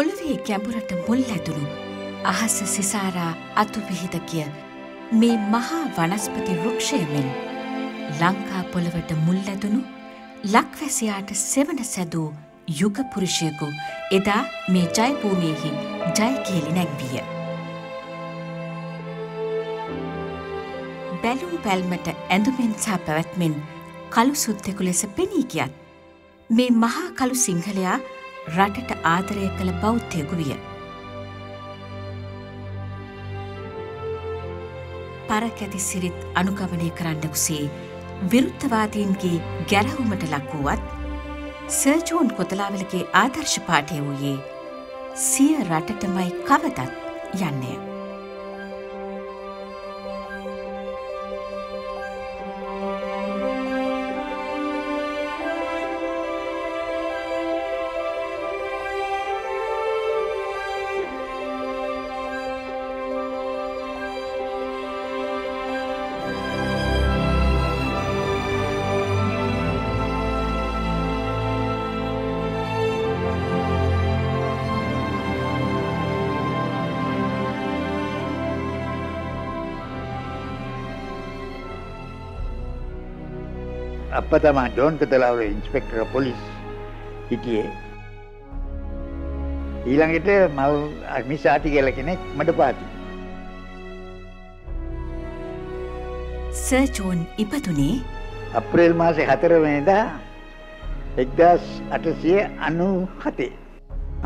පොළවේ ගැඹුරට මුල් ඇතුළු අහස සිසාරා අතු පිහිද කිය මේ මහා වනස්පති රුක්ෂයමෙන් ලංකා පොළවට මුල් ඇතුණු ලක්වැසියාට සෙවන සැදූ යුගපුරුෂයකු එදා මේ ජයභූමියෙහි ජයකේලි නැංවිය. බැලූ බැල්මට ඇඳුමෙන් සහ පැවැත්මෙන් කළු සුද්දෙකු ලෙස පෙනී ගියත් මේ මහා කළු සිංහලයා රටට ආදරය කළ බෞද්ධයකු විය. පරකැති සිරිත් අනුගමනය කරන්නකුසේ විරුද්ධවාදීන්ගේ ගැරහුමට ලක්වුවත් සර්ජෝන් කොතලාවලගේ ආදර්ශ පාටය වූයේ සිය රටටමයි කවදත් යන්නය. අප තමා ජෝන් කතලාවල ඉන්ස්පෙක්ටර් පොලිස් හිටියේ. ඊළඟට මව මිසාටි කියල කෙනෙක් මට පාති. සර්ජෝන් ඉපතුනේ අප්‍රේල් මාසය හතරවෙනදා එක්දස් අටසිය අනු හතේ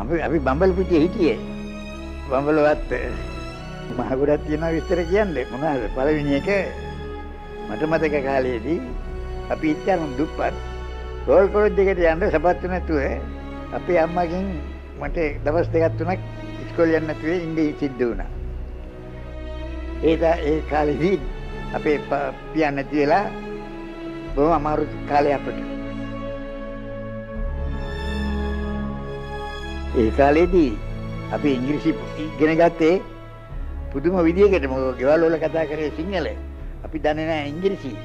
අපි අපි බම්බල් පිටිය හිටියේ. බම්බලවත් මහගොඩත් තියෙන විස්තර කියන්න. මොනාද පළවිනි එක මට මතක කාලයේදී අපි ඉච්චානම් දුප්පත් රෝල් කොරොත් දෙකට යන්න සපත්තු නැතුව අපේ අම්මකින් මට දවස් දෙකක් තුනක් ඉස්කෝලේ යන්න නැතුව ඉඳ සිද්ධ වුණා. ඒක ඒ කාලෙදී අපේ පියා නැති වෙලා බොහොම අමාරු කාලයක් අපිට. ඒ කාලෙදී අපි ඉංග්‍රීසි ඉගෙන ගත්තේ පුදුම විදියකට මොකද ගෙවල් වල කතා කරේ සිංහල. අපි දන්නේ නැහැ ඉංග්‍රීසි.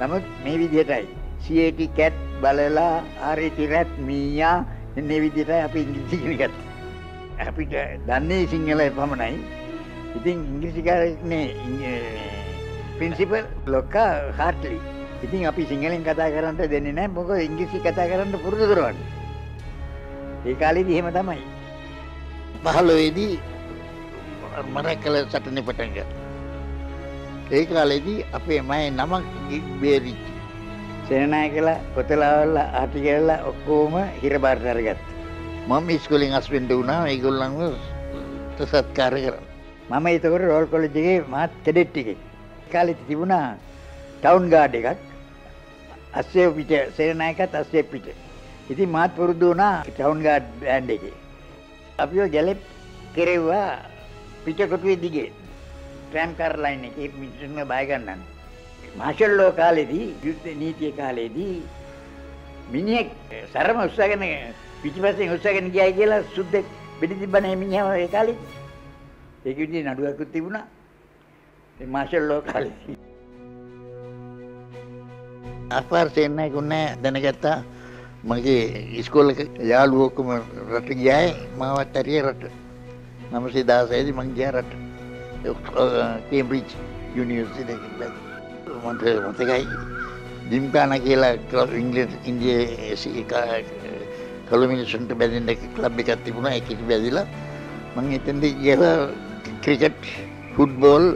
නමුත් මේ විදිහටයි CAT කැට් බලලා RAT රැට් මීයා එන්නේ විදිහටයි අපි ඉංග්‍රීසි ඉගෙන ගත්තේ. අපිට දන්නේ සිංහල පමණයි. ඉතින් ඉංග්‍රීසි කාරනේ ප්‍රින්සිපල් ලොක්කා හාට්ලි. ඉතින් අපි සිංහලෙන් කතා කරන්න දෙන්නේ නැහැ. මොකද ඉංග්‍රීසි කතා කරන්න පුරුදු කරවන්නේ. ඒ කාලේදී එහෙම තමයි. 15 දී මරකල සටනේ පටන් ගත්තා. ඒ කාලෙදී අපේ මයි නමක් බේරිච්ච. සේනායකල කොතලාවල්ල ආටි කරලා ඔක්කොම හිරබාරට අරගත්ත. මම ඉස්කෝලෙන් අස්පෙන්ඩ වුණා ඒගොල්ලන්ව සත්කාර කරන්න. මම එතකොට රෝල් කොලජගේ මාත් කෙඩෙට් එකේ. කාලෙ තිබුණා ටවුන් ගාඩ් එකක්. අස්සේ පිට සේනායකත් අස්සේ පිට. ඉතින් මාත් පුරුදු වුණා ටවුන් ගාඩ් බෑන්ඩ් එකේ. අපිව ගැලප් කෙරෙව්වා පිටකොටුවේ දිගේ. ට්‍රෑම් කාර් ලයින් එකේ මිනිස්සුන්ව බය ගන්නන්න. මාෂල් ලෝ කාලේදී යුද්ධ නීතිය කාලේදී මිනිහෙක් සරම උස්සගෙන පිටිපස්සෙන් උස්සගෙන ගියයි කියලා සුද්දෙක් බෙඩි තිබ්බනේ මිනිහා ඒ කාලේ. ඒක විදිහේ නඩුවක්ත් තිබුණා. ඒ මාෂල් ලෝ කාලේදී. අපාර සෙන්නයි කුන්නේ දැනගත්තා මගේ ඉස්කෝලේ යාළුවෝ ඔක්කොම රට ගියායි මාවත් ඇරිය රට. 916 දී මං ගියා රට. කේම්බ්‍රිජ් යුනිවර්සිටි එකකින් බැලුවා. මට මතකයි ජිම්කාන කියලා ඉංග්‍රීස් ඉන්දිය කළු මිනිසුන්ට බැඳෙන්න ක්ලබ් එකක් තිබුණා ඒකට බැඳිලා මම එතෙන්ද ගිහලා cricket football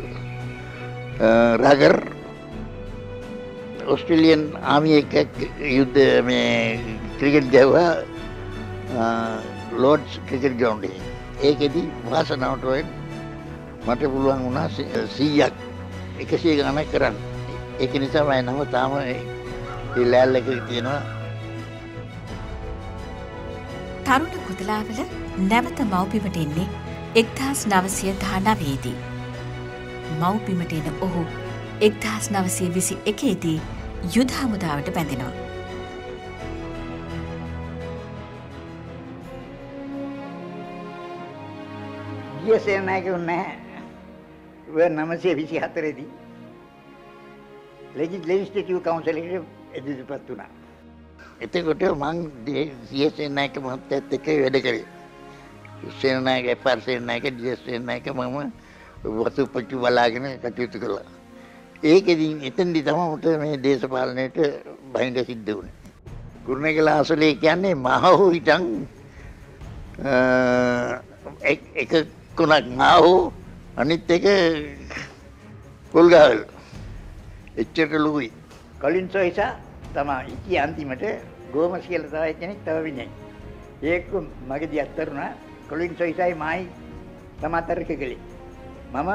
rugger Australian army එක යුද්ධ මේ ක්‍රිකට් ගැව්වා ලෝඩ්ස් ක්‍රිකට් ග්‍රවුන්ඩ් එකේ ඒකෙදි වාසනාවට මට පුළුවන් වුණා සීයක් එකසිය ගණක් කරන්න ඒක නිසා මම නම තාම ලෑල් එක තියෙනවා තරුණ කුදලාවල නැවත මව්පිමට එන්නේ එක්දහස් නවසය දහ නවේදී. මව්පිමට එන ඔහු එක්දහස් නවසය විසි එකේදී යුදහමුදාවට බැඳෙනවා. ගිය සේනායක නැහැ නමසේ විසි හතරෙදී ලෙජි ලෙජිස්ටටිව් කවුන්සලට එදිරිපත් වුණා. එතකොට මං සියසේනායක මහත්තයත් එක්ක වැඩ කරේ. සේනායක එපර් සේනායක දියස් සේනායක මම වතුපච්චු බලාගෙන කටයුතු කළා. ඒකෙදී එතෙන්දි තමයි මට මේ දේශපාලනයට බහිඳ සිද්ධ වුණේ. කුරුණෑගල අසලේ කියන්නේ මහෝ හිටන් එක කොනක් මාහෝ අනිත් එක පොල්ගහල් එච්චරට ලොකුයි. කලින් සොයිසා තමා ඉති අන්තිමට ගෝමස් කියලා තව කෙනෙක් තව විනයි. ඒක මගේදී අත්තරුණා කොලින් සොයිසයි මායි තමා තරක කළේ. මම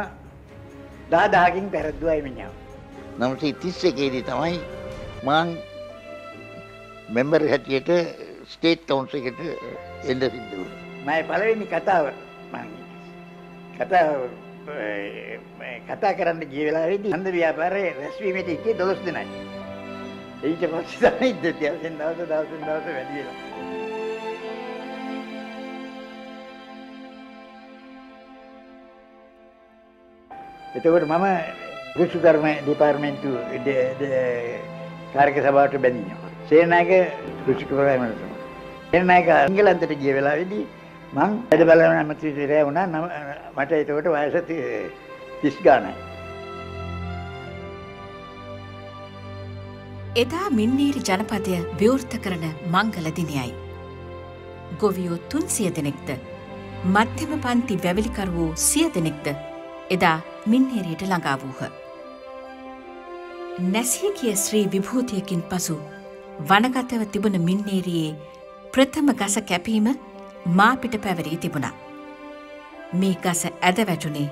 දා දහකින් පැරද්දුවයි මිනිහා. 931 දී තමයි මං මෙම්බර් හැටියට ස්ටේට් කවුන්සිල් එකට එන්න සිද්ධ වුණේ. මම පළවෙනි කතාව මං කතා කතා කරන්න ගිය වෙලාවේදී හන්ද ව්‍යාපාරයේ රැස්වීමට ඉන්නේ 12 දෙනයි. ඊට පස්සේ තමයි දවසෙන් දවස දවසෙන් දවස වැඩි වෙනවා. එතකොට මම කෘෂි කර්ම දෙපාර්තමේන්තු කාර්යක සභාවට බැඳිනවා. සේනායක කෘෂි කර්ම මැතිතුමා. සේනායක එංගලන්තයට ගිය වෙලාවේදී මං වැඩ බලන ඇමතිවරයා වුණා මට එතකොට වයස 30 ගානයි. එදා මින්නීරි ජනපදය ව්‍යෘර්ත කරන මංගල දිනයයි. ගොවියෝ තුන්සිය දෙනෙක්ද මධ්‍යම පන්ති වැවිලිකර වූ සිය දෙනෙක්ද එදා මින්නේරියට ළඟා වූහ. නැසිය කිය ශ්‍රී විභූතියකින් පසු වනගතව තිබුණ මින්නේරියේ ප්‍රථම ගස කැපීම මාපිට පැවරී තිබුණා. මේ ගස ඇද වැටුනේ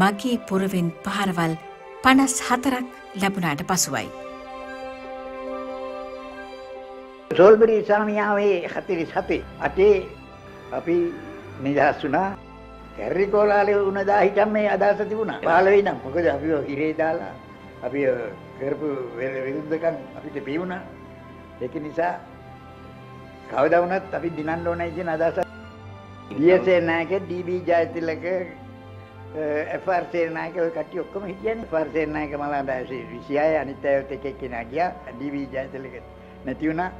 මගේ පුරවෙන් පහරවල් පනස් හතරක් ලැබුණාට පසුවයි. සෝල්බරි සාමියාවේ හතිරිස් හතේ අටේ අපි නිදහස් වුණා කැරරි කෝලාලේ වුණදා හිටම් මේ අදහස තිබුණා. 15 නම් මොකද අපි හිරේ දාලා අපි කරපු විරුද්ධකම් අපිට පීවුණා. ඒක නිසා කවදා වුණත් අපි දිනන්න ඕනයි කියන අදහස. ඊයසේ නායක ඩී.බී. ජයතිලක එෆ්.ආර්. සේනායක ඔය කට්ටිය ඔක්කොම හිටියනේ. එෆ්.ආර්. සේනායක මලා 26 අනිත් අයත් එක එක්කෙනා ගියා. ඩී.බී. ජයතිලක නැති වුණා.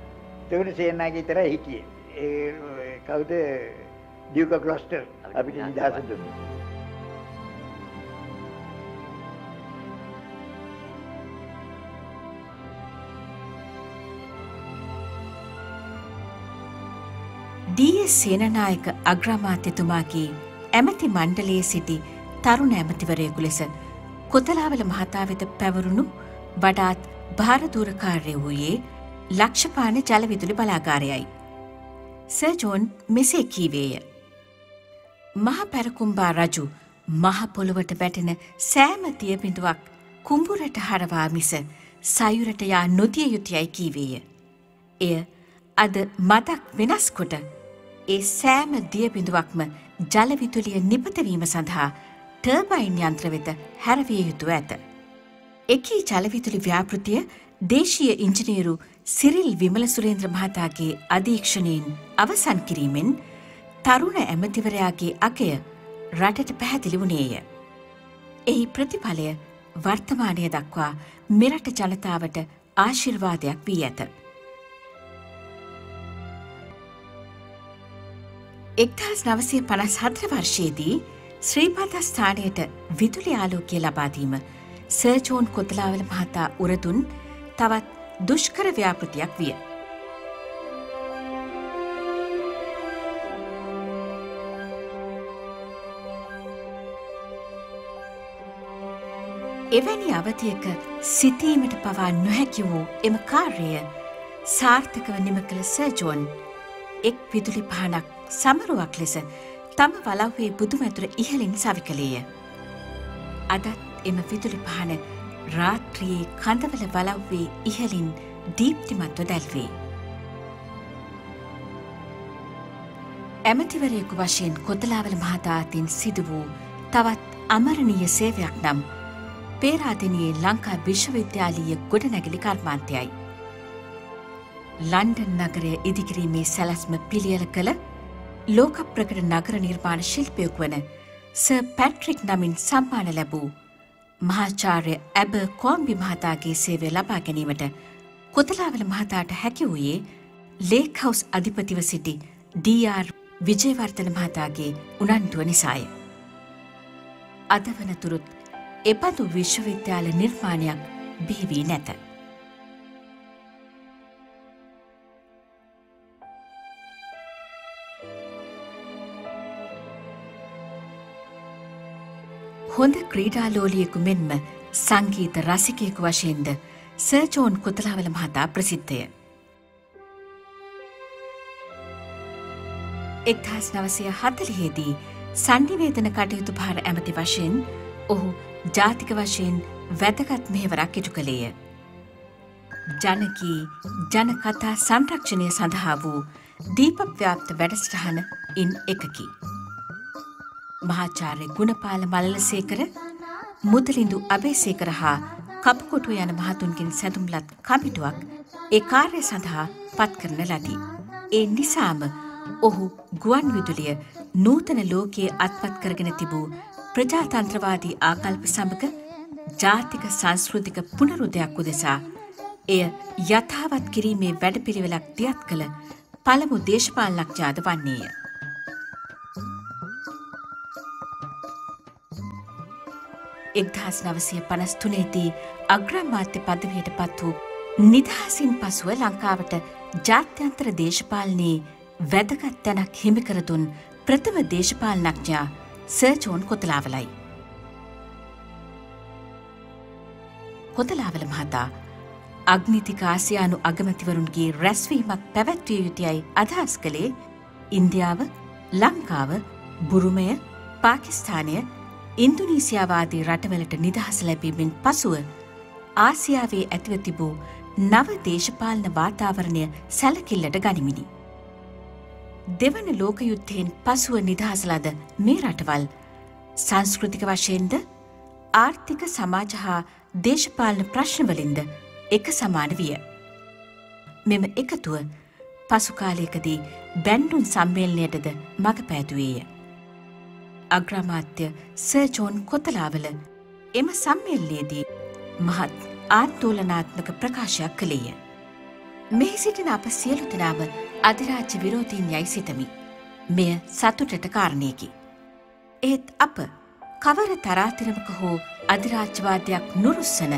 තෙවන සේනායක විතරයි හිටියේ. ඒ කවුද ඩියුක ක්ලස්ටර් අපිට නිදහස දුන්නේ. ඩීස් සේනනායක අග්‍රාමාත්‍යතුමාගේ ඇමති මණ්ඩලයේ සිටි තරුණ ඇමතිවරයෙකු ලෙස කොතලාවල මහතා වෙත පැවරුණු වඩාත් භාරදූරකාර්ය වූයේ ලක්ෂපාන ජලවිදුලි බලාගාරයයි. සර්ජෝන් මෙසේ කීවේය. මහ පැරකුම්බා රජු මහපොළොවට වැටෙන සෑම තියබිඳුවක් කුම්ඹුරට හරවා මිස සයුරට යා නොදිය යුතුයයි කීවේය. එය අද මදක් වෙනස්කොට ඒ සෑම දියබිඳුවක්ම ජලවිතුලිය නිපතවීම සඳහා ටර්බයින් යන්ත්‍ර වෙත හැරවිය යුතුව ඇත. එකී ජලවිතුලි ව්‍යාපෘතිය දේශීය ඉංජිනේරු සිරිල් විමල සුරේන්ද්‍ර මහතාගේ අධීක්ෂණයෙන් අවසන් කිරීමෙන් තරුණ ඇමතිවරයාගේ අගය රටට පැහැදිලි වුණේය. එහි ප්‍රතිඵලය වර්තමානය දක්වා මෙරට ජනතාවට ආශිර්වාදයක් වී ඇත. එක්දහස් නවසය පනස් හත්‍ර වර්ෂයේදී ශ්‍රීපතස්ථානයට විදුලි ආලෝකය ලබාදීම සර්ජෝන් කොතලාවල මහතා උරදුන් තවත් දුෂ්කර ව්‍යාපෘතියක් විය. එවැනි අවධියක සිතීමට පවා නොහැකි වූ එම කාර්යය සාර්ථකව නිම කළ සර්ජෝන් එක් විදුලි පහනක් සමරුවක් ලෙස තම වලව්වේ බුදුමැතුර ඉහලින් සවි කළේය. අදත් එම විදුලි පහන රාත්‍රියයේ කඳවල වලව්වේ ඉහලින් දීප්තිමත්ව දැල්වේ. ඇමතිවරයෙකු වශයෙන් කොතලාවල මහතා අතින් සිදු වූ තවත් අමරණීය සේවයක් නම් පේරාදනයේ ලංකා විශ්වවිද්‍යාලීය ගොඩනැගිලි කර්මාන්තයයි. ලන්ඩන් නගරය ඉදිකිරීමේ සැලස්ම පිළියල කළ ලෝක ප්‍රකට නගර නිර්මාණ ශිල්පයොක් වන ස පැට්‍රික් නමින් සම්මාන ලැබූ මහාචාර්ය ඇබ කෝම්බි මහතාගේ සේවය ලබා ගැනීමට කොතලාවල මහතාට හැකි වූයේ ලේකවස් අධිපතිව සිටි ඩර් විජයවර්තන මහතාගේ උනන්ටුව නිසාය. අද වනතුරුත් එබඳු විශ්වවිද්‍යාල නිර්මාණයක් බිහිවී නැත. හොඳ ක්‍රීඩාලෝලියෙකු මෙන්ම සංගීත රසිකයෙකු වශයෙන්ද සර්ජෝන් කොතලාවල මහතා ප්‍රසිද්ධය. එක්දහස් නවසය හතලියේදී සන්නිවේදන කටයුතු භාර ඇමති වශයෙන් ඔහු ජාතික වශයෙන් වැදගත් මෙහෙවරක් ඉටු කළේය. ජනකී ජනකතා සංරක්ෂණය සඳහා වූ දීපව්‍යාප්ත වැඩස්ටහන ඉන් එකකි. මහාචාර්ය ගුණපාල මල්ලසේකර මුදලින්දු අබේසේකර හා කපකොටුව යන මහතුන්ගෙන් සැදුම්ලත් කමිටුවක් ඒ කාර්ය සඳහා පත් කරන ලදී. ඒ නිසාම ඔහු ගුවන් විදුලිය නූතන ලෝකයේ අත්පත් කරගෙන තිබූ ප්‍රජාතන්ත්‍රවාදී ආකල්ප සමග ජාතික සංස්කෘතික පුනරුදයක් උදෙසා එය යථාවත් කිරීමේ වැඩපිළිවෙලක් දියත් කළ පළමු දේශපාලනඥාද වන්නේය. එක්දහස් නවසය පනස්තුනේදී අග්‍රාමාත්‍ය පදවයට පත් වූ නිදහසින් පසුව ලංකාවට ජාත්‍යන්තර දේශපාලනයේ වැදගත් තැනක් හිමිකරදුන් ප්‍රථම දේශපාලනඥා සර්ජෝන් කොතලාවලයි. කොතලාවල මහතා අග්නිතිකාසියානු අගමතිවරුන්ගේ රැස්වීමක් පැවැත්විය යුතුයයි අදහස් කළේ ඉන්දියාව ලංකාව බුරුමය පාකිස්ථානය ඉන්දුනීසියාවාදී රටවලට නිදහස ලැබීමෙන් පසුව ආසියාවේ ඇතිව තිබූ නව දේශපාලන වාතාවරණය සැලකිල්ලට ගනිමිනි. දෙවන ලෝකයුත්තයෙන් පසුව නිදහසලද මේ රටවල් සංස්කෘතික වශයෙන්ද ආර්ථික සමාජ හා දේශපාලන ප්‍රශ්නවලින්ද එක සමාන විය. මෙම එකතුව පසුකාලයකදී බැන්ඩුන් සම්මේල්නයටද මඟ පැතුවේය. අග්‍රාමාත්‍ය සර්ජෝන් කොතලාවල එම සම්මෙල්ලේදී මහත් ආන්දෝලනාත්මක ප්‍රකාශයක් කළේය. මෙහි සිටින අප සියලු දෙනාම අධිරාජ්‍ය විරෝධීන් යයි සිතමි. මෙය සතුටට කාරණයකි. ඒත් අප කවර තරාතිරමක හෝ අධිරාජ්‍යවාදයක් නුරුස්සන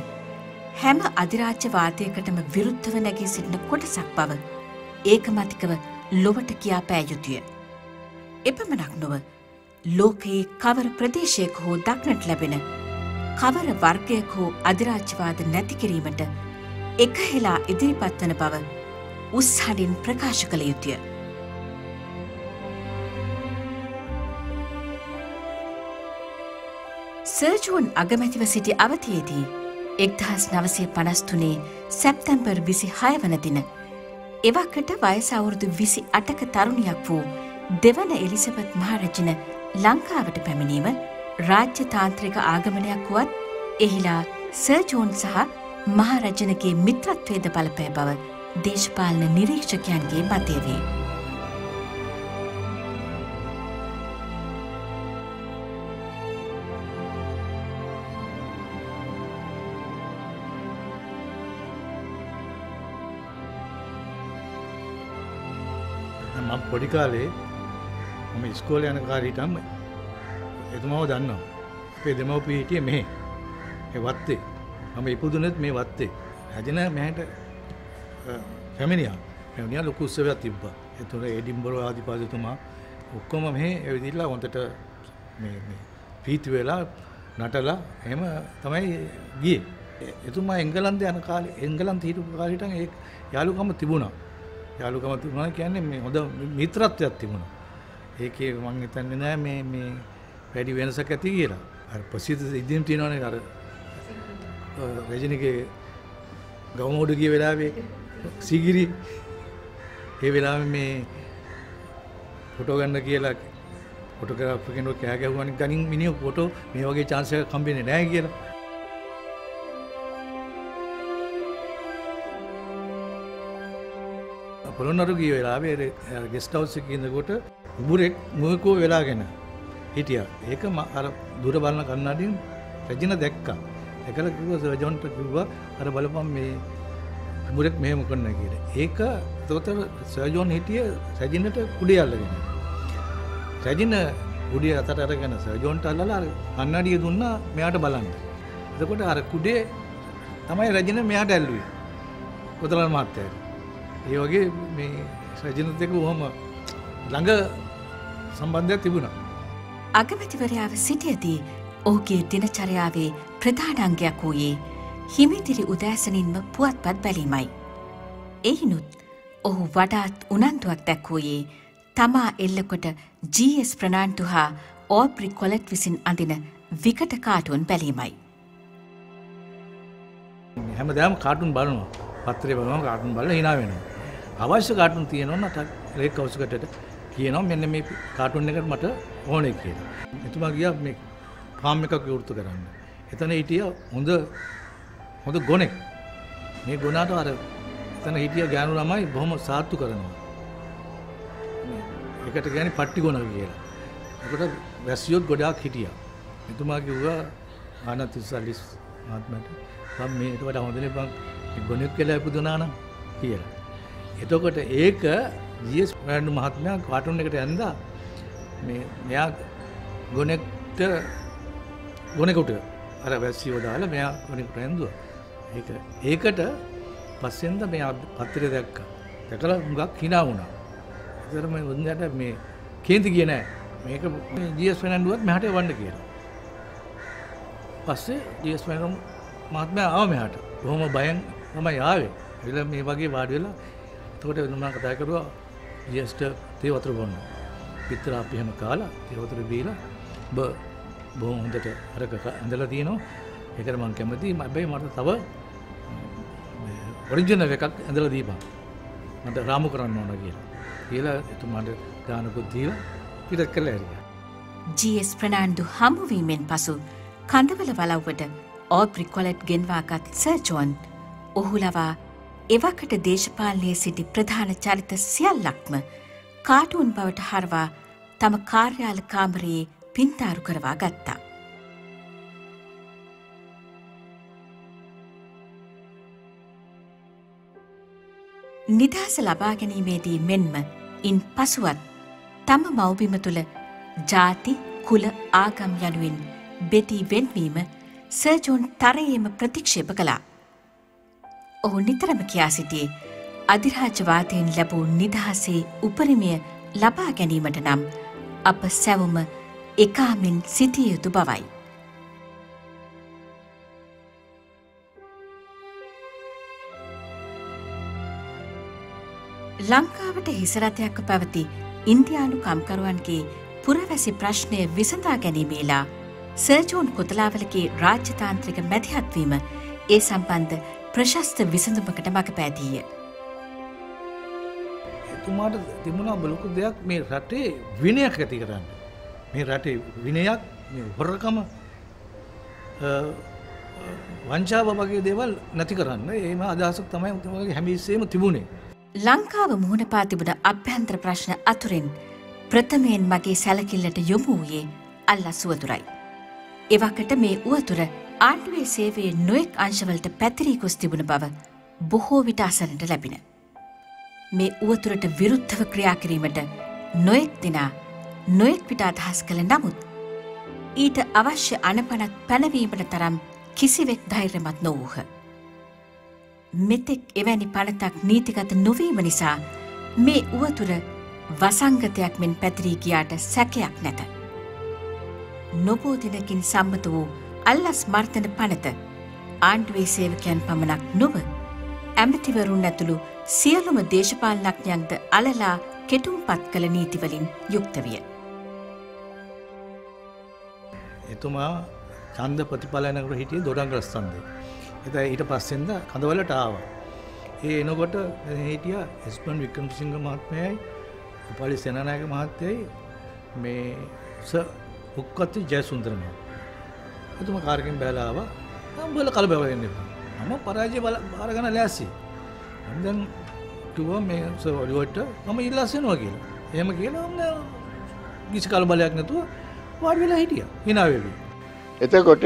හැම අධිරාජ්‍යවාදයකටම විරුද්ධව නැගී සිටින කොටසක් බව ඒකමතිකව ලොවට කියා පෑ යුතුය. එපමණක් නොව ලෝකයේ කවර ප්‍රදේශයක හෝ දක්නට ලැබෙන කවර වර්ගයක හෝ අධිරාජ්‍යවාද නැතිකිරීමට එකහෙලා ඉදිරිපත්වන බව උත්හඩින් ප්‍රකාශ කළ යුතුය. සර්ජූන් අගමැතිව සිටි අවතියේදී එක්දහස් නවසය පනස්තුනේ සැප්තැම්පර් විසි හය වන දින එවකට වයසවුරුදු විසි අටක තරුණයක් වූ දෙවන එලිසබත් මහරජන ලංකාවට පැමිණීම රාජ්‍ය තාන්ත්‍රික ආගමනයක් වුවත් එහිලා සර්ජෝන් සහ මහරජනගේ මිත්‍රත්වේද බලපෑ බව දේශපාලන නිරීක්ෂකයන්ගේ මතයවේ. පොඩි කාලේ මම ඉස්කෝල යන කාරීටම එතුමාව දන්නවා. අපේ දෙමව්පිය හිටියේ මෙහෙ. ඒ වත්තේ. මම ඉපදුනෙත් මේ වත්තේ. හැදෙන මෙහෙට ෆැමිලියා. ෆැමිලියා ලොකු උත්සවයක් තිබ්බා. ඒතකොට එඩින්බරෝ ආදිපාදතුමා ඔක්කොම මෙහෙ ඇවිදilla හොන්දට මේ මේ ප්‍රීති වෙලා නටලා එහෙම තමයි ගියේ. එතුමා එංගලන්තේ යන කාලේ එංගලන්තේ හිටපු කාලෙට ඒ යාළුකම තිබුණා. යාළුකම තිබුණා කියන්නේ මේ හොඳ මිත්‍රත්වයක් තිබුණා. ඒකේ මං හිතන්නේ නෑ මේ මේ වැඩි වෙනසක් ඇති කියලා. අර ප්‍රසිද්ධ ඉදින් තියෙනවනේ අර රජිනිගේ ගවමෝඩ ගිය වෙලාවේ සීගිරි ඒ වෙලාවේ මේ ෆොටෝ ගන්න කියලා ෆොටෝග්‍රාෆර් කෙනෙක් කෑ ගැහුවානේ ගනින් මිනිහ ෆොටෝ මේ වගේ chance එකක් හම්බෙන්නේ නැහැ කියලා. පොළොන්නරු ගිය වෙලාවේ ගෙස්ට් හවුස් එකේ ඉඳකොට උඹුරෙක් මුවකෝ වෙලාගෙන හිටියා. ඒක ම- අර දුර බලන කන්නඩියෙන් රජින දැක්කා. ඒකල කිව්වා සර්ජන්ට කිව්වා අර බලපන් මේ උඹුරෙක් මෙහෙම කරන්න කියලා. ඒක එතකොට සර්ජන් හිටියේ රජිනට කුඩේ අල්ලගෙන. රැජින උඩිය අතට අරගෙන සර්ජෝන්ට අල්ලලා අර කන්නඩිය දුන්නා මෙයාට බලන්න. එතකොට අර කුඩේ තමයි රැජින මෙයාට ඇල්ලුවේ. කොතලන් මහත්තයාට. ඒ වගේ මේ රැජිනත් එක්ක කොහොම ළඟ සම්බන්ධයක් තිබුණා. අගමැතිවරයාව සිටියදී ඔහුගේ දිනචරයාවේ ප්‍රධානංගයක් වූයේ හිමිදිරි උදෑසනින්ම පුවත්පත් බැලීමයි. එහිනුත් ඔහු වඩාත් උනන්දුවක් දැක්වූයේ තමා එල්ලකොට ජස් ප්‍රනාන්ටු හා ඕබ්‍රි කොලෙට් විසින් අඳින විකට කාටුවන් බැලීමයි. හැමදාම කාටුන් බලනවා. පත්‍රය බලනවා කාටුන් බලලා hina වෙනවා. අවශ්‍ය කාටුන් තියෙනවා නම් ලේක් හවුස්කටට කියනවා මෙන්න මේ කාටුන් එකට මට ඕනේ කියලා. එතුමා ගියා මේ ෆාම් එකක් විවෘත කරන්න. එතන හිටිය හොඳ හොඳ ගොනෙක්. මේ ගොනාට අර එතන හිටිය ගෑනු ළමයි බොහොම සාත්තු කරනවා. එකට ගැන පට්ටි ගොන කියලා. එකට වැස්සියොත් ගොඩාක් හිටිය. එතුමා කිව්වා ආනතිසල්ලිස් මහත්මට බම් මේට වට හොඳන බං ගොනෙක් කියලා ඉපදුනාන කියලා. එතකොට ඒක ජස් පැඩු මහත්මයා කාටුන් එකට ඇන්ද මේ මෙයා ගොනෙක්ට ගොනෙකුට අර වැස්සියෝ දාලා මෙයා ගොනෙකුට ඇන්දුව. ඒක ඒකට පස්සෙන්ද මේ පත්තරය දැක්ක. දැකලා හුඟක් හිනා වුණා. එතරම උන්දට මේ කේන්ති කිය නෑ මේක ජස් පෙනන්ඩුවත් මෙහට වන්න කියලා. පස්සේ ජස් පැනම් මහත්මය ආව මෙහට බොහොම බයන් තමයි ආවේ එල මේ වගේ වාඩි වෙලා තකොට වෙනම කතා කරුවා ජස්ට තේ වතුර බොන්න පිත්තර අපි හැම කාලා තේ වතුර බීලා බ බොහොම හොඳට අරක ඇඳලා තියෙනවා. ඒකට මං කැමතියි. හැබැයි මට තව ඔරිජිනල් එකක් ඇඳලා දීපන්. මට රාමු කරන්න ඕන කියලා. කියලා එතුමාට දානකුත් දීලා පිටත් කරලා ඇරියා. ජස් ප්‍රනාන්ඩු හමුවීමෙන් පසු කඳවල වලව්වට ඕබ්‍රි කොලෙට් ගෙන්වාගත් සර්ජෝන් ඔහු ලවා එවකට දේශපාලනය සිටි ප්‍රධාන චරිත සියල්ලක්ම කාටුන් බවට හරවා තම කාර්යාල කාමරයේ පින්තාරු කරවා ගත්තා. නිදහස ලබා ගැනීමේදී මෙන්ම ඉන් පසුවත් තම මවබිම තුළ ජාති කුල ආගම් යනුවෙන් බෙදී වෙන්වීම සර්ජෝන් තරයේම ප්‍රතික්ෂේප කළා. ඔහු නිතරම කියා සිටියේ අධිරාජවාදයෙන් ලැබූ නිදහසේ උපරිමය ලබා ගැනීමට නම් අප සැවුම එකාමෙන් සිටිය යුතු බවයි. ලංකාවට හිසරථයක්ව පැවති ඉන්දයානු කම්කරුවන්ගේ පුරවැසි ප්‍රශ්නය විසඳා ගැනීමේලා සර්ජෝන් කොතලාවලගේ රාජ්‍යතාන්ත්‍රික මැතිහත්වීම ඒ සම්බන්ධ ප්‍රශස්ත විසඳුමකට මඟ පෑදීය. එතුමාට තිබුණා බලොකු දෙයක් මේ රටේ විනයක් ඇති කරන්න. මේ රටේ විනයක් හොරකම වංචාව වගේ දේවල් නැති කරන්න ඒම අදහසක් තමයි උතුමගේ හැමිස්සේම තිබුණේ. ලංකාව මුහුණ පාතිබුණ අභ්‍යන්ත්‍ර ප්‍රශ්න අතුරෙන් ප්‍රථමයෙන් මගේ සැලකිල්ලට යොමු වූයේ අල්ල සුවතුරයි. එවකට මේ උවතුර ආණ්ඩුවේ සේවේ නොෙක් අංශවලට පැතිරී ගොස් තිබුණ බව බොහෝ විට අසරට ලැබින. මේ උවතුරට විරුද්ධව ක්‍රියා කිරීමට නොයෙක් දෙනා නොයෙක් විට අදහස් කළ නමුත් ඊට අවශ්‍ය අනපනත් පැනවීමට තරම් කිසිවෙක් ධෛර්යමත් නොවූහ. මෙතෙක් එවැනි පනතක් නීතිගත නොවීම නිසා මේ උවතුර වසංගතයක් මෙන් පැතිරී ගියාට සැකයක් නැත. නොබෝ දිනකින් සම්මත වූ අල්ලස් මර්තන පනත ආණ්ඩුවේ සේවකයන් පමණක් නොව ඇමතිවරුන් ඇතුළු සියලුම දේශපාලනඥයන්ද අලලා කෙටුම් පත් කළ නීතිවලින් යුක්ත විය. එතුමා චන්ද ප්‍රතිඵලයනකට හිටිය දොඩංග්‍රස්තන්දේ. එත ඊට පස්සෙන්ද කඳවලට ආව. ඒ එනකොට හිටිය එස්පන් වික්‍රම සිංහ මහත්මයයි උපලි සෙනනායක මහත්තයයි මේ ස උක්කත්ති ජයසුන්දරම එතුම කාරකින් බැලාව බල කල බැවන්න මම පරාජය බල භාරගන ලෑසි දැන් ටුව මේ සවඩුවට මම ඉල්ලස්සෙනවා කියලා. එහම කියලා ඔන්න ගිසි කල බලයක් නැතුව වාඩ වෙලා හිටිය. හිනාවේවී එතකොට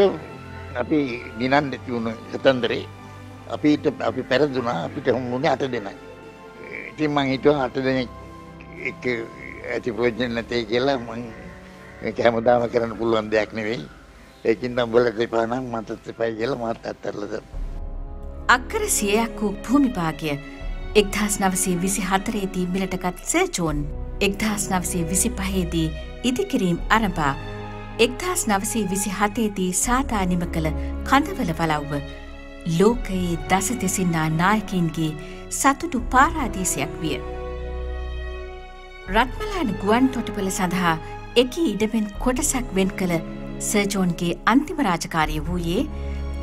අපි දිනන් නැතිවුණු කතන්දරේ අපිට අපි පැරදුනා අපිට හුමුණ අට දෙනයි. ඉතින් මං හිතුව අට දෙනෙක් එක ඇති ප්‍රෝජන නැතේ කියලා මං මේක හැමදාම කරන්න පුළුවන් දෙයක් නෙවෙයි. ඒකින් නම් බලට එපා නම් මටත් එපයි කියලා මාත් අත්හැරලා දැම්මා. අක්කර සියයක් වූ භූමිභාගය එක්දහස් නවසේ විසි හතරේදී මිලටගත් සේජෝන් එක්දහස් නවසේ විසි පහේදී ඉදිකිරීම් අරඹා එක්දහස් නවසේ විසි හතේදී සාධානිම කළ කඳවල වලව්ව ලෝකයේ දස දෙසින්නා නායකින්ගේ සතුටු පාරාදීසයක් විය. රත්මලාන ගුවන් තොටපල සඳහා එකී ඉඩමෙන් කොටසක් වෙන් කළ සර්ජෝන්ගේ අන්තිම රාජකාරය වූයේ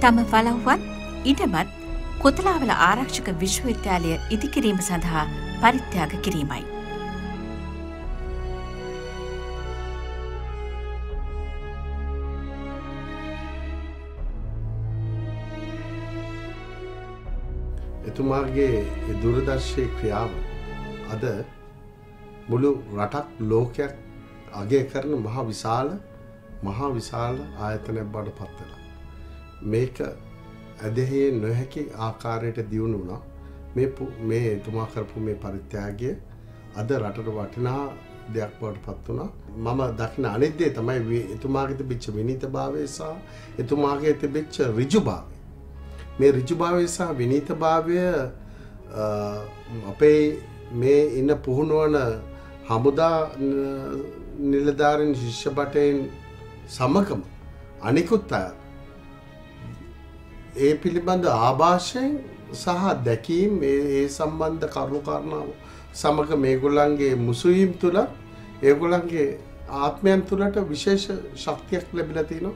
තම වලව්වත් ඉඩමත් කොතලාවල ආරක්ෂක විශ්වවිද්‍යාලය ඉදිකිරීම සඳහා පරිත්‍යාග කිරීමයි. එතුමාගේ දුරදර්ශය ක්‍රියාව අද මුළු රටක් ලෝකයක් අගේ කරන මහා විශාල මහා විශාල ආයතනයක් බඩ පත්වලා. මේක ඇදෙහේ නොහැකි ආකාරයට දියුණු වුණා. මේ එතුමා කරපු මේ පරිත්‍යාගය අද රටට වටිනා දෙයක් බවට පත් වුණා. මම දකින අනිද්දේ තමයි එතුමාගේ තිබිච්ච විනීත භාවය සහ එතුමාගේ තිබිච්ච ඍජුභාවය මේ ඍජුභාවය සහ විනීතභාවය අපේ මේ ඉන්න පුහුණුවන හමුදා නිලධාරෙන් ශිෂ්‍ය බටයෙන් සමකම අනිකුත් අය ඒ පිළිබඳ ආභාෂයෙන් සහ දැකීම් ඒ සම්බන්ධ කරුණු කාරණාව සමග මේගොල්ලන්ගේ මුසුවීම් තුළ ඒගොල්ලන්ගේ ආත්මයන් තුළට විශේෂ ශක්තියක් ලැබිලා තිනවා.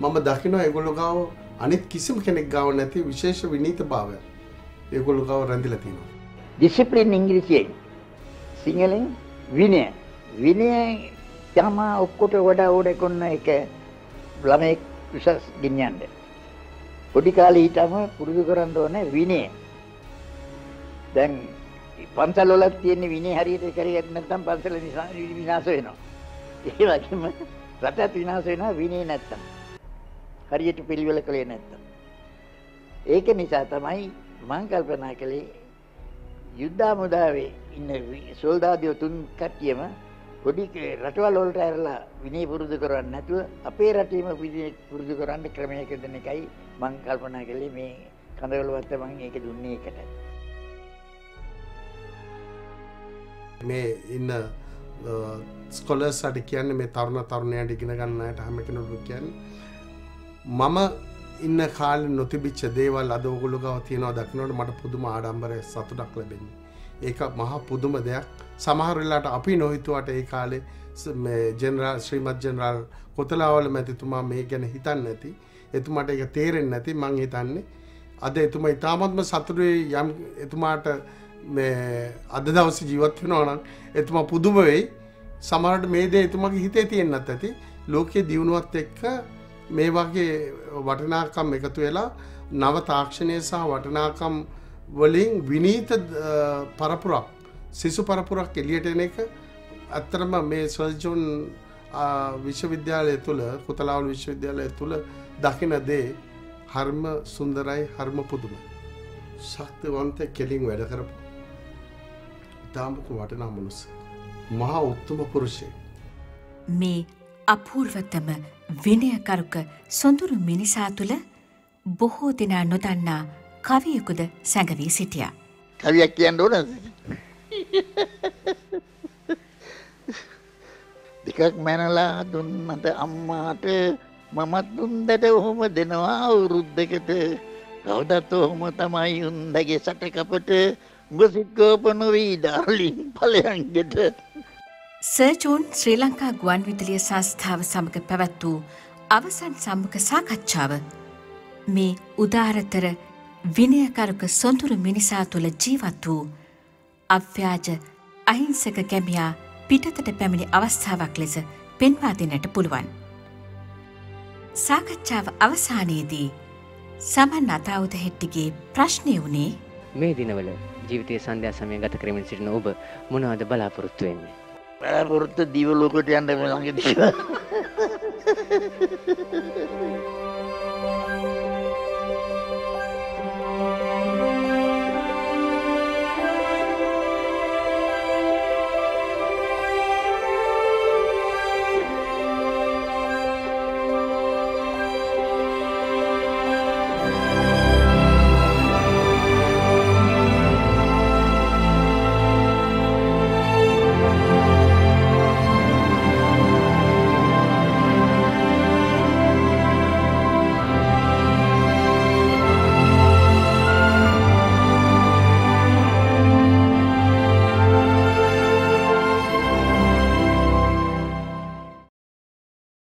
මම දකිනවා ඒගොල්ලෝ ගාව අනිත් කිසිම කෙනෙක් ගාව නැති විශේෂ විනීත භාවය ඒගොල්ලෝ ගාව රැඳිලා තිනවා. ඩිසිප්ලින් ඉංග්‍රීසියෙන් සිංහලෙන් විනය. විනය තමා ඔක්කොට වඩා ඕඩ කොන්න එක ළමෙක් උසස් ගෙනියන්න. පොඩි කාලේ හිටම පුරුදු කරන්න ඕන විනය. දැන් පන්සල් වල තියෙන විනය හරියට කරගන්න නැත්නම් පන්සල විනාශ වෙනවා. ඒ වගේම රටත් විනාශ වෙනවා විනය නැත්නම් හරියට පිළිවෙල කළේ නැත්තම්. ඒක නිසා තමයි මං කල්පනා කළේ යුද්ධාමුදාවේ ඉන්න සොල්දාදියෝ තුන් කට්ටියම පොඩි රටවල් වලට ඇරලා විනය පුරුදු කරන්නේ නැතුව අපේ රටේම විනය පුරුදු කරන්න ක්‍රමයක දෙන එකයි මං කල්පනා කළේ මේ කඳවලවත් මං ඒක දුන්නේ ඒකට. මේ ඉන්න ස්කොලර්ස් අට කියන්නේ මේ තරුණ තරුණයට ඉගෙන ගන්නට හැම කෙනෙකුට කියන්නේ මම ඉන්න කාල නොතිබිච්ච දේවල් අද ඔගුළු ගව තියෙනවා දක්නට මට පුදුම ආඩම්බරය සතුටක් ලැබෙන්නේ. ඒක මහා පුදුම දෙයක් සමහරවෙලාට අපි නොහිතුවට ඒ කාලේ ජනරල් ශ්‍රීමත් ජනරල් කොතලාවල මැතිතුමා මේ ගැන හිතන්න ඇති එතුමාට එක තේරෙන් නැති. මං හිතන්නේ අද එතුම ඉතාමත්ම සතුරේ යම් එතුමාට අද දවස ජීවත් වෙනවනම් එතුමා පුදුම වෙයි. සමරට මේ දේ එතුමගේ හිතේ තියෙන්න්නත් ඇති. ලෝකයේ දියුණුවත් එක්ක මේ වගේ වටනාකම් එකතු වෙලා නව තාක්ෂණය සහ වටනාකම් වලින් විනීත පරපුරක් සිසු පරපුරක් එලියට එන එක ඇත්තරම මේ සර්ජොන් විශ්වවිද්‍යාලය තුළ කොතලාවල් විශ්වවිද්‍යාලය තුළ දකින දේ හර්ම සුන්දරයි හර්ම පුදුම. ශක්තිවන්ත කෙලින් වැඩ කරපු ඉතාමතු වටනා මනුස්ස. මහා උත්තම පුරුෂය. මේ අපූර්වතම විනයකරුක සොඳුරු මිනිසා තුළ බොහෝ දෙනා නොදන්නා කවියකුද සැඟවී සිටිය. කවියක් කියන්න ඕන දෙකක් මැනලා දුන්නට අම්මාට මමත් දුන්දට ඔහොම දෙනවා අවුරුද්ධකට කවදත් ඔහොම තමයි උන්දගේ සටකපට උඹසිත්කෝප නොවී ඩාලින් පලයන්ගෙට සර්ජෝන් ශ්‍රී ලංකා ගුවන් විදුලිය සංස්ථාව සමඟ පැවැත් වූ අවසන් සම්මක සාකච්ඡාව. මේ උදාරතර විනයකරුක සොඳුරු මිනිසා තුළ ජීවත් වූ අව්‍යාජ අහිංසක ගැමියා පිටතට පැමිණි අවස්ථාවක් ලෙස පෙන්වා දෙනට පුළුවන්. සාකච්ඡාව අවසානයේදී සමන් අතාවුද හෙට්ටිගේ ප්‍රශ්නය වුණේ මේ දිනවල ජීවිතය සන්ධ්‍යා සමය ගත කරමින් සිටින ඔබ මොනවද බලාපොරොත්තු වෙන්නේ. බලාපොරොත්තු දිව ලෝකට යන්න ළඟදී